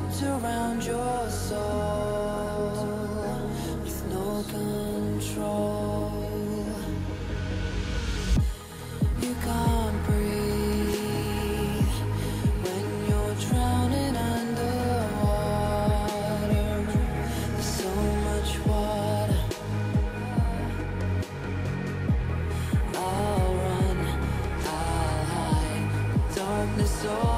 wrapped around your soul with no control. You can't breathe when you're drowning underwater. There's so much water. I'll run, I'll hide. Darkness.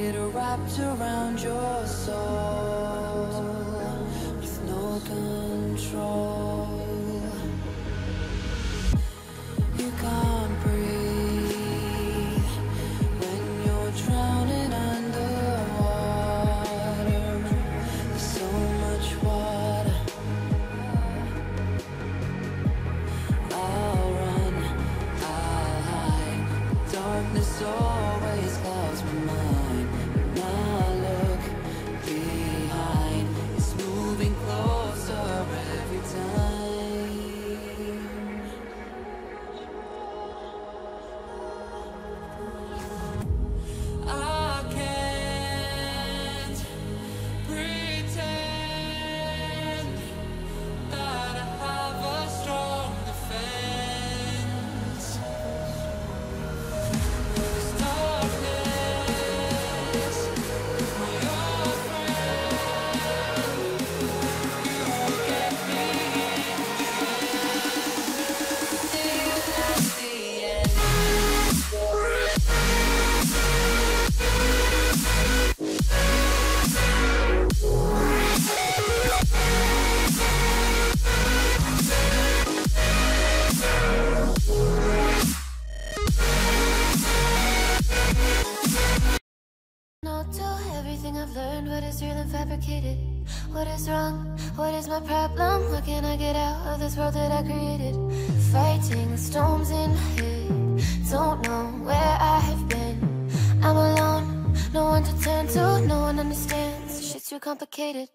It wrapped around your soul with no control. You can't. I've learned, what is real and fabricated? What is wrong? What is my problem? How can I get out of this world that I created? Fighting storms in my head, don't know where I have been. I'm alone, no one to turn to, no one understands. Shit's too complicated.